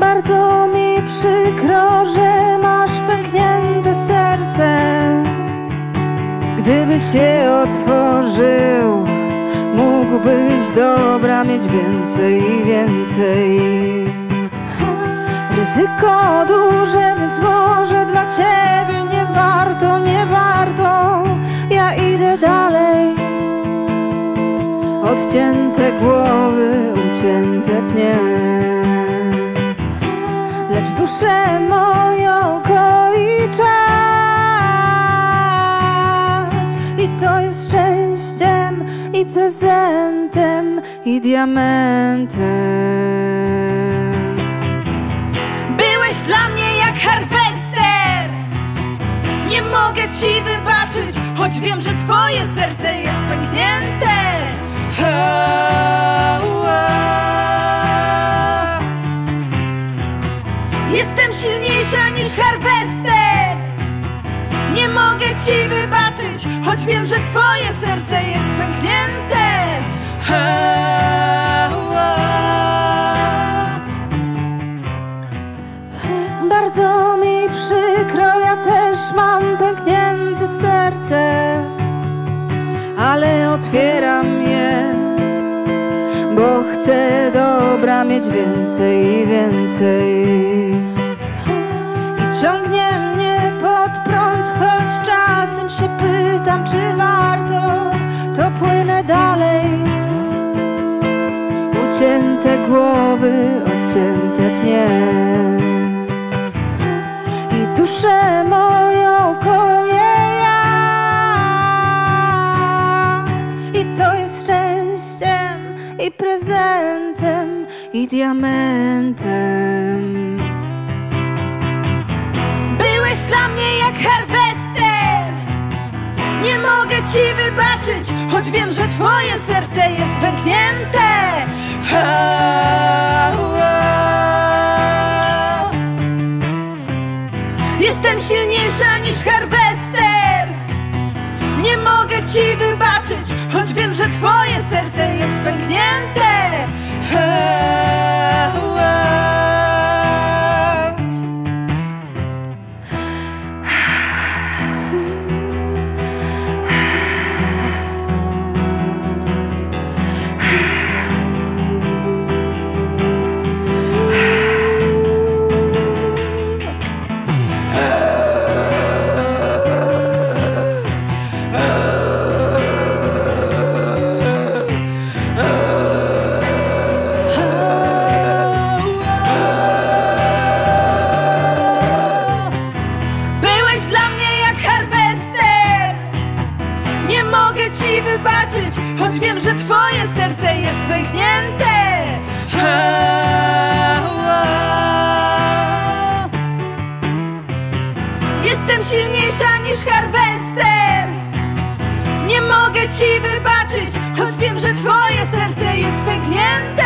Bardzo mi przykro, że masz pęknięte serce. Gdybyś je otworzył Mógłbyś dobra mieć więcej i więcej. Ryzyko duże, więc może dla ciebie nie warto, nie warto. Ja idę dalej. Odcięte głowy, ucięte pnie duszę moją koi czas. I to jest szczęściem i prezentem i diamentem. Byłeś dla mnie jak harwester Nie mogę ci wybaczyć Choć wiem, że twoje serce Jestem silniejsza niż harwester Nie mogę ci wybaczyć Choć wiem, że twoje serce jest pęknięte. Bardzo mi przykro, ja też mam pęknięte serce Ale otwieram Bo chcę dobra mieć więcej i więcej. I ciągnie mnie pod prąd, choć czasem się pytam, czy warto To płynę dalej. Ucięte głowy, odcięte i prezentem i diamentem. Byłeś dla mnie jak harwester Nie mogę ci wybaczyć Choć wiem, że twoje serce jest pęknięte. Jestem silniejsza niż harwester Nie mogę ci wybaczyć Choć wiem, że twoje serce jest pęknięte przebaczyć Choć wiem, że twoje serce jest pęknięte. Jestem silniejsza niż Harvester Nie mogę ci wybaczyć Choć wiem, że twoje serce jest pęknięte.